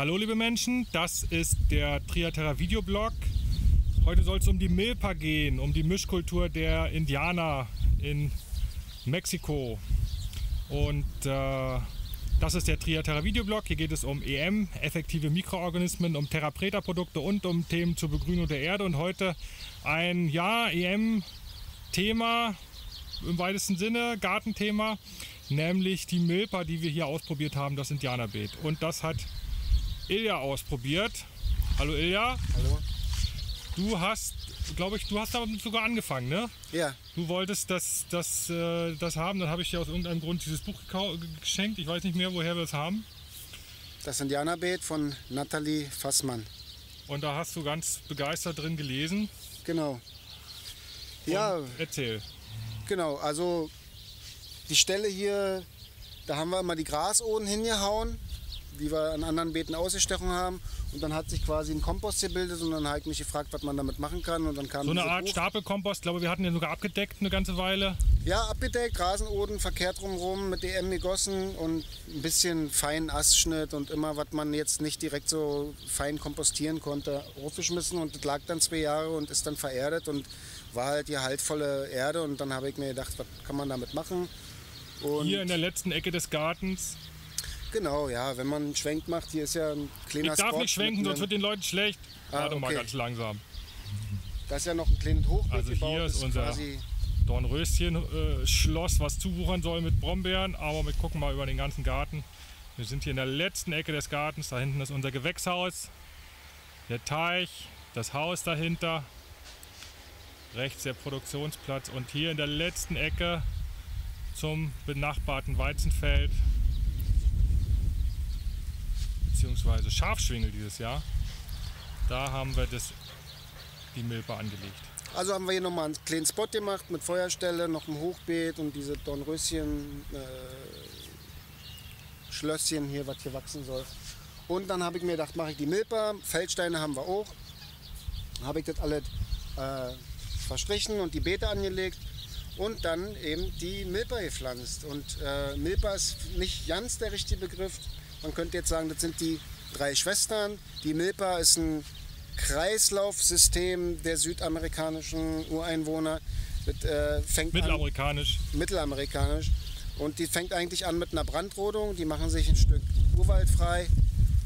Hallo liebe Menschen, das ist der Triaterra Videoblog. Heute soll es um die Milpa gehen, um die Mischkultur der Indianer in Mexiko. Und äh, das ist der Triaterra Videoblog. Hier geht es um EM, effektive Mikroorganismen, um Terra Preta Produkte und um Themen zur Begrünung der Erde. Und heute ein ja EM-Thema im weitesten Sinne, Gartenthema, nämlich die Milpa, die wir hier ausprobiert haben, das Indianerbeet. Und das hat Ilja ausprobiert. Hallo Ilja. Hallo. Du hast, glaube ich, du hast damit sogar angefangen, ne? Ja, Du wolltest das, das, äh, das haben, dann habe ich dir aus irgendeinem Grund dieses Buch geschenkt. Ich weiß nicht mehr, woher wir es haben. das Indianerbeet von Nathalie Fassmann. Und da hast du ganz begeistert drin gelesen. Genau. Ja, Erzähl. genau. Also die Stelle hier, da haben wir immer die Grasoden hingehauen, die wir an anderen Beeten ausgestochen haben. Und dann hat sich quasi ein Kompost gebildet und dann habe ich mich gefragt, was man damit machen kann. Und dann kam So eine Art Buch. Stapelkompost, ich glaube, wir hatten den sogar abgedeckt eine ganze Weile. Ja, abgedeckt, Rasenoden verkehrt rumrum, mit DM gegossen und ein bisschen feinen Astschnitt und immer, was man jetzt nicht direkt so fein kompostieren konnte, aufgeschmissen und das lag dann zwei Jahre und ist dann vererdet und war halt die haltvolle Erde und dann habe ich mir gedacht, was kann man damit machen? Und Hier in der letzten Ecke des Gartens. Genau, ja, wenn man einen Schwenk macht, hier ist ja ein kleiner Ich darf Spot nicht schwenken, sonst wird den Leuten schlecht. Ah, Warte mal okay. ganz langsam. Da ist ja noch ein kleines Hochbeet Also gebaut, hier ist das unser- Dornröschen-Schloss, was zuwuchern soll mit Brombeeren. Aber wir gucken mal über den ganzen Garten. Wir sind hier in der letzten Ecke des Gartens. Da hinten ist unser Gewächshaus, der Teich, das Haus dahinter. Rechts der Produktionsplatz und hier in der letzten Ecke zum benachbarten Weizenfeld beziehungsweise Schafschwingel dieses Jahr. Da haben wir das, die Milpe angelegt. Also haben wir hier nochmal einen kleinen Spot gemacht mit Feuerstelle, noch ein Hochbeet und diese Dornröschen äh, Schlösschen hier, was hier wachsen soll. Und dann habe ich mir gedacht, mache ich die Milpa, Feldsteine haben wir auch. Habe ich das alles äh, verstrichen und die Beete angelegt und dann eben die Milpa gepflanzt. Und äh, Milpa ist nicht ganz der richtige Begriff. Man könnte jetzt sagen, das sind die drei Schwestern. Die Milpa ist ein Kreislaufsystem der südamerikanischen Ureinwohner. Das, äh, fängt an, Mittelamerikanisch. mittelamerikanisch. Und die fängt eigentlich an mit einer Brandrodung. Die machen sich ein Stück Urwald frei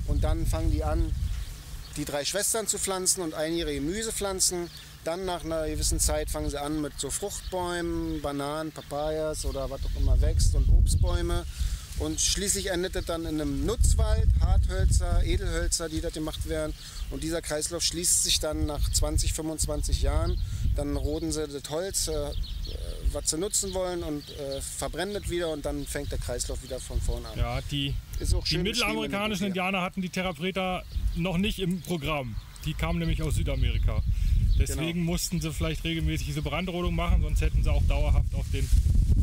und dann fangen die an, die drei Schwestern zu pflanzen und einjährige Gemüse pflanzen. Dann nach einer gewissen Zeit fangen sie an mit so Fruchtbäumen, Bananen, Papayas oder was auch immer wächst und Obstbäume. Und schließlich endet es dann in einem Nutzwald, Harthölzer, Edelhölzer, die dort gemacht werden. Und dieser Kreislauf schließt sich dann nach 20, 25 Jahren. Dann roden sie das Holz, äh, was sie nutzen wollen und äh, verbrennen es wieder und dann fängt der Kreislauf wieder von vorne an. Ja, die, die mittelamerikanischen Indianer hatten die Terra Preta noch nicht im Programm. Die kamen nämlich aus Südamerika. Deswegen Genau. mussten sie vielleicht regelmäßig diese Brandrodung machen, sonst hätten sie auch dauerhaft auf den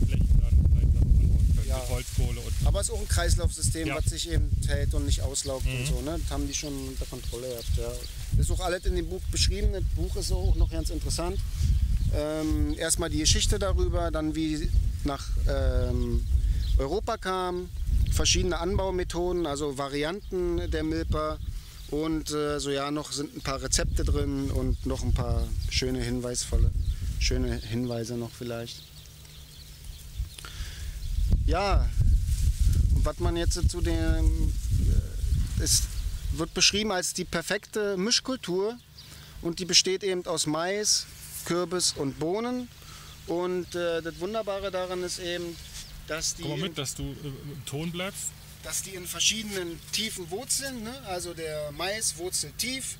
Flächen dann vielleicht das anbauen können Ja. mit Holzkohle und. Aber es ist auch ein Kreislaufsystem, Ja. was sich eben hält und nicht auslaugt und so. Ne? Das haben die schon unter Kontrolle gehabt. Ja. Das ist auch alles in dem Buch beschrieben. Das Buch ist auch noch ganz interessant. Ähm, erstmal die Geschichte darüber, dann wie nach ähm, Europa kam, verschiedene Anbaumethoden, also Varianten der Milpa und äh, so ja noch sind ein paar Rezepte drin und noch ein paar schöne hinweisvolle, schöne Hinweise noch vielleicht. Ja, und was man jetzt zu dem äh, es wird beschrieben als die perfekte Mischkultur und die besteht eben aus Mais, Kürbis und Bohnen. Und äh, das Wunderbare daran ist eben, dass die, komm mal mit, dass du äh, im Ton bleibst. dass die in verschiedenen tiefen Wurzeln, ne? also der Mais wurzelt tief,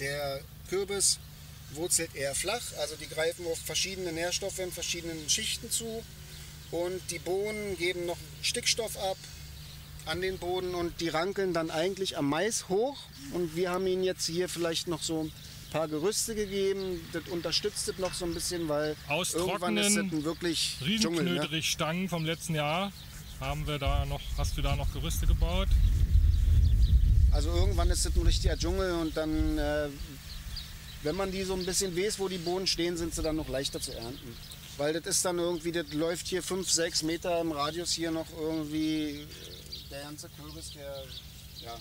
der Kürbis wurzelt eher flach, also die greifen auf verschiedene Nährstoffe in verschiedenen Schichten zu und die Bohnen geben noch Stickstoff ab an den Boden und die rankeln dann eigentlich am Mais hoch und wir haben ihnen jetzt hier vielleicht noch so ein paar Gerüste gegeben, das unterstützt es noch so ein bisschen, weil irgendwann ist das ein wirklich Dschungel. Ne? Riesenknöterich-Stangen vom letzten Jahr haben wir da noch, hast du da noch Gerüste gebaut? Also irgendwann ist es ein richtiger Dschungel und dann, äh, wenn man die so ein bisschen weiß, wo die Bohnen stehen, sind sie dann noch leichter zu ernten. Weil das ist dann irgendwie, das läuft hier 5, 6 Meter im Radius hier noch irgendwie äh, der ganze Kürbis, der, ja,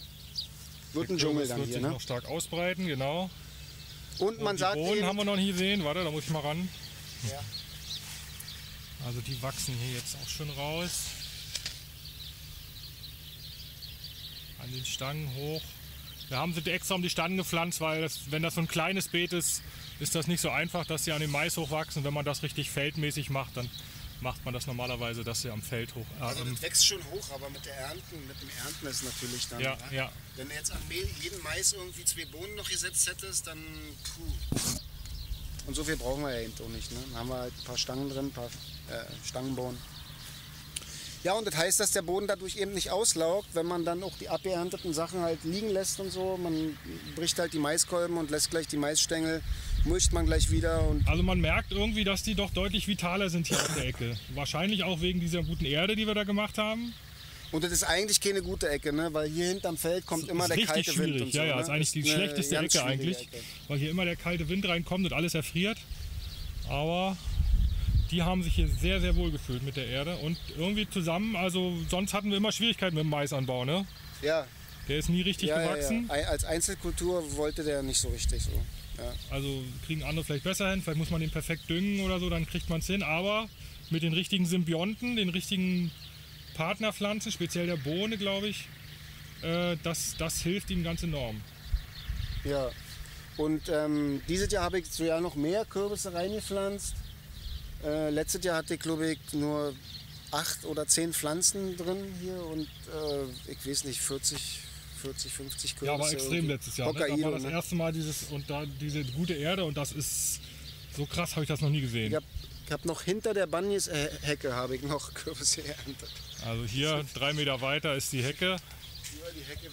Wird ein Der Dschungel Kürbis dann wird hier, sich ne? noch stark ausbreiten, genau. Und man Und die sagt Bohnen haben wir noch nie gesehen. Warte, da muss ich mal ran. Ja. Also die wachsen hier jetzt auch schon raus. An den Stangen hoch. Wir haben sie extra um die Stangen gepflanzt, weil das, wenn das so ein kleines Beet ist, ist das nicht so einfach, dass sie an dem Mais hochwachsen. Wenn man das richtig feldmäßig macht, dann macht man das normalerweise, dass sie am Feld hoch. Äh, also das wächst schon hoch, aber mit der Ernten, mit dem Ernten ist natürlich dann. ja, ne? ja. Wenn du jetzt an jeden Mais irgendwie zwei Bohnen noch gesetzt hättest, dann puh. Und so viel brauchen wir ja eben auch nicht. Ne? Dann haben wir halt ein paar Stangen drin, ein paar äh, Stangenbohnen. Ja, und das heißt, dass der Boden dadurch eben nicht auslaugt, wenn man dann auch die abgeernteten Sachen halt liegen lässt und so. Man bricht halt die Maiskolben und lässt gleich die Maisstängel, mulcht man gleich wieder Also man merkt irgendwie, dass die doch deutlich vitaler sind hier auf der Ecke. Wahrscheinlich auch wegen dieser guten Erde, die wir da gemacht haben. Und das ist eigentlich keine gute Ecke, ne? weil hier hinterm Feld kommt immer ist der kalte Wind schwierig. und so. ja, ja, ne? ist eigentlich die eine schlechteste Ecke eigentlich, Ecke. weil hier immer der kalte Wind reinkommt und alles erfriert. Aber die haben sich hier sehr, sehr wohl gefühlt mit der Erde und irgendwie zusammen, also sonst hatten wir immer Schwierigkeiten mit dem Maisanbau, ne? Ja, Der ist nie richtig ja, ja, gewachsen. ja. Ei- Als Einzelkultur wollte der nicht so richtig so. Ja. Also kriegen andere vielleicht besser hin, vielleicht muss man den perfekt düngen oder so, dann kriegt man es hin. Aber mit den richtigen Symbionten, den richtigen Partnerpflanzen, speziell der Bohne, glaube ich, äh, das, das hilft ihm ganz enorm. ja. Und ähm, dieses Jahr habe ich so ja noch mehr Kürbisse reingepflanzt. Äh, letztes Jahr hatte ich, glaube ich, nur acht oder zehn Pflanzen drin hier und äh, ich weiß nicht, 40, 40 50 Kürbisse. Ja, aber extrem letztes Jahr. Ne? Da war das ne? erste Mal dieses und da diese gute Erde und das ist so krass, habe ich das noch nie gesehen. Ich habe hab noch hinter der Banjes-Hecke habe ich noch Kürbisse geerntet. Also hier drei Meter weiter ist die Hecke, Hier die Hecke,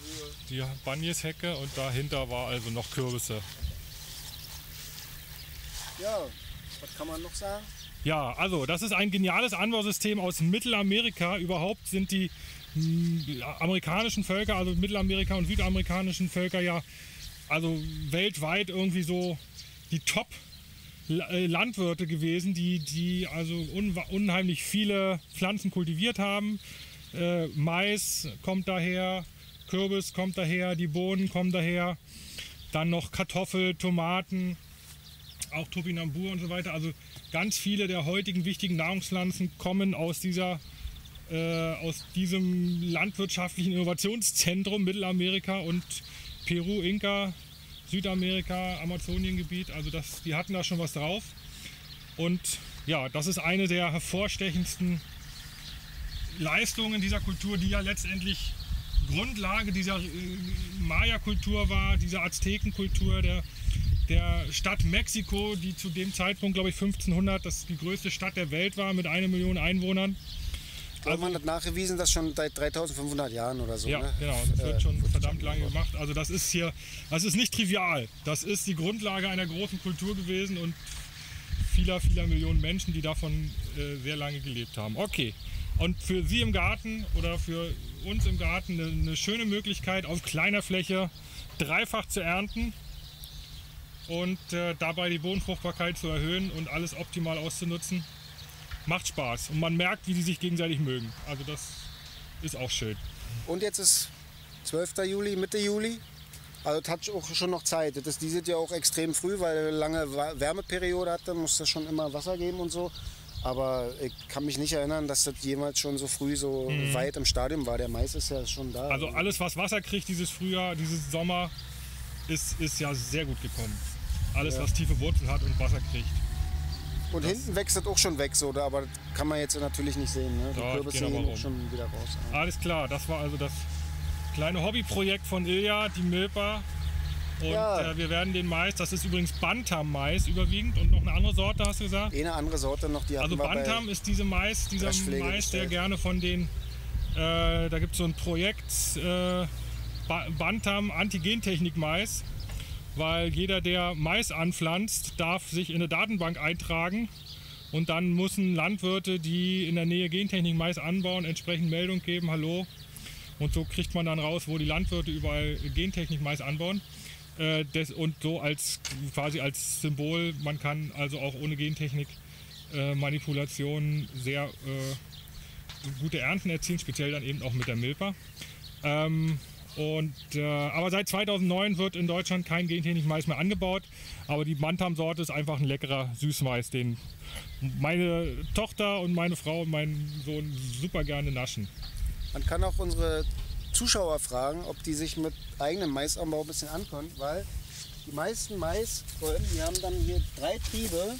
die Banjes-Hecke und dahinter war also noch Kürbisse. Ja, was kann man noch sagen? Ja, also das ist ein geniales Anbausystem aus Mittelamerika. Überhaupt sind die amerikanischen Völker, also Mittelamerika und südamerikanischen Völker ja also weltweit irgendwie so die Top äh, Landwirte gewesen, die, die also unwa- unheimlich viele Pflanzen kultiviert haben. Äh, Mais kommt daher, Kürbis kommt daher, die Bohnen kommen daher, dann noch Kartoffel, Tomaten, auch Topinambur und so weiter. Also ganz viele der heutigen wichtigen Nahrungspflanzen kommen aus dieser aus diesem landwirtschaftlichen Innovationszentrum Mittelamerika und Peru, Inka, Südamerika, Amazoniengebiet. Also das, die hatten da schon was drauf. Und ja, das ist eine der hervorstechendsten Leistungen dieser Kultur, die ja letztendlich Grundlage dieser äh, Maya-Kultur war, dieser Aztekenkultur, der, der Stadt Mexiko, die zu dem Zeitpunkt, glaube ich, 1500 das die größte Stadt der Welt war mit einer Million Einwohnern. Also, man hat nachgewiesen, dass schon seit 3500 Jahren oder so. Ja, ne? genau, das wird Äh, schon wird verdammt lange gemacht. gemacht. Also das ist hier, das ist nicht trivial. Das ist die Grundlage einer großen Kultur gewesen und vieler, vieler Millionen Menschen, die davon äh, sehr lange gelebt haben. Okay. Und für Sie im Garten oder für uns im Garten eine, eine schöne Möglichkeit, auf kleiner Fläche dreifach zu ernten und äh, dabei die Bodenfruchtbarkeit zu erhöhen und alles optimal auszunutzen. Macht Spaß und man merkt, wie die sich gegenseitig mögen. Also das ist auch schön. Und jetzt ist 12. Juli, Mitte Juli. Also das hat auch schon noch Zeit. Das ist dieses Jahr auch extrem früh, weil er lange Wärmeperiode hatte, musste schon immer Wasser geben und so. Aber ich kann mich nicht erinnern, dass das jemals schon so früh so weit im Stadium war. Der Mais ist ja schon da. Mhm. Also alles, was Wasser kriegt dieses Frühjahr, dieses Sommer, ist, ist ja sehr gut gekommen. Alles, Ja. was tiefe Wurzeln hat und Wasser kriegt. Und hinten wächst das auch schon weg, so, aber das kann man jetzt natürlich nicht sehen. Ne? Die Ja, Kürbisse gehen auch schon wieder raus. Ja. Alles klar, das war also das kleine Hobbyprojekt von Ilja, die Milpa. Und Ja. äh, wir werden den Mais, das ist übrigens Bantam-Mais überwiegend und noch eine andere Sorte, hast du gesagt? Eine andere Sorte noch, die Also Bantam ist diese Mais, dieser Mais, der bestellt. gerne von den, äh, da gibt es so ein Projekt, äh, Ba- Bantam Antigentechnik Mais, weil jeder, der Mais anpflanzt, darf sich in eine Datenbank eintragen und dann müssen Landwirte, die in der Nähe Gentechnik Mais anbauen, entsprechend Meldung geben, hallo. Und so kriegt man dann raus, wo die Landwirte überall Gentechnik Mais anbauen. Äh, und so als quasi als Symbol, man kann also auch ohne Gentechnik äh, Manipulationen sehr äh, gute Ernten erzielen, speziell dann eben auch mit der Milpa. Ähm, Und, äh, aber seit 2009 wird in Deutschland kein gentechnisch Mais mehr angebaut. Aber die Bantam-Sorte ist einfach ein leckerer Süßmais, den meine Tochter und meine Frau und mein Sohn super gerne naschen. Man kann auch unsere Zuschauer fragen, ob die sich mit eigenem Maisanbau ein bisschen ankommen, weil die meisten Maiskolben, die haben dann hier drei Triebe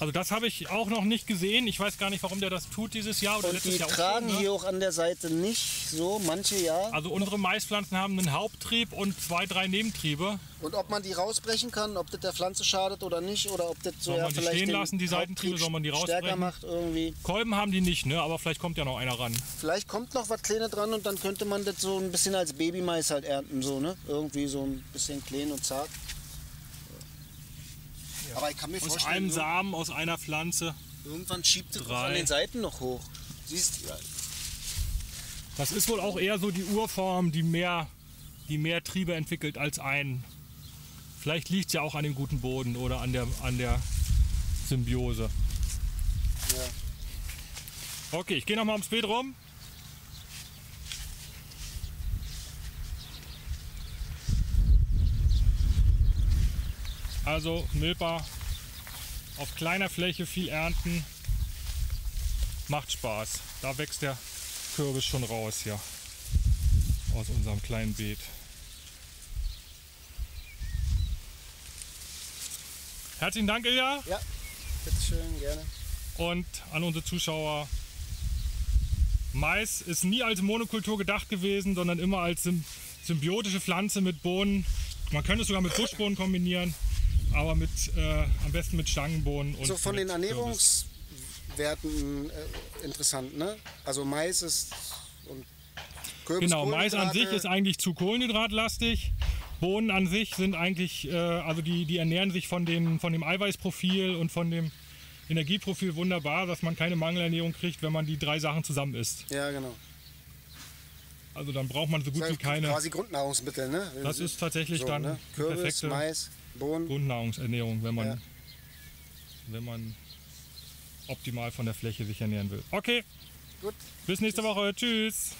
Also das habe ich auch noch nicht gesehen. Ich weiß gar nicht, warum der das tut dieses Jahr oder und letztes die Jahr auch tragen schon, ne? hier auch an der Seite nicht so, manche ja. Also unsere Maispflanzen haben einen Haupttrieb und zwei, drei Nebentriebe. Und ob man die rausbrechen kann, ob das der Pflanze schadet oder nicht, oder ob das so Soll ja man die vielleicht stehen lassen, die Seitentriebe, soll man die stärker rausbrechen? macht irgendwie. Kolben haben die nicht, ne? aber vielleicht kommt ja noch einer ran. Vielleicht kommt noch was Kleines dran und dann könnte man das so ein bisschen als Babymais halt ernten, so, ne? Irgendwie so ein bisschen klein und zart. Aber ich kann mir Aus vorstellen, einem Samen, aus einer Pflanze. irgendwann schiebt es an den Seiten noch hoch. Siehst du? Ja. Das ist wohl auch eher so die Urform, die mehr, die mehr Triebe entwickelt als ein. Vielleicht liegt es ja auch an dem guten Boden oder an der, an der Symbiose. Ja. Okay, ich gehe nochmal ums Bild rum. Also Milpa auf kleiner Fläche viel ernten. Macht Spaß. Da wächst der Kürbis schon raus hier aus unserem kleinen Beet. Herzlichen Dank, Ilja. ja, bitteschön, gerne. Und an unsere Zuschauer. Mais ist nie als Monokultur gedacht gewesen, sondern immer als sym- symbiotische Pflanze mit Bohnen. Man könnte es sogar mit Buschbohnen kombinieren, aber mit, äh, am besten mit Stangenbohnen. Und So von den. Ernährungswerten äh, interessant, ne? Also Mais ist und Kürbis Genau, Mais an sich ist eigentlich zu kohlenhydratlastig. Bohnen an sich sind eigentlich, äh, also die, die ernähren sich von, den, von dem Eiweißprofil und von dem Energieprofil wunderbar, dass man keine Mangelernährung kriegt, wenn man die drei Sachen zusammen isst. Ja, genau. Also dann braucht man so gut Das wie keine. Quasi Grundnahrungsmittel, ne? Das ist tatsächlich so, dann ne? Kürbis, perfekte Mais, Bohnen. Grundnahrungsernährung, wenn man, Ja. wenn man optimal von der Fläche sich ernähren will. Okay, Gut. bis nächste Woche. Tschüss.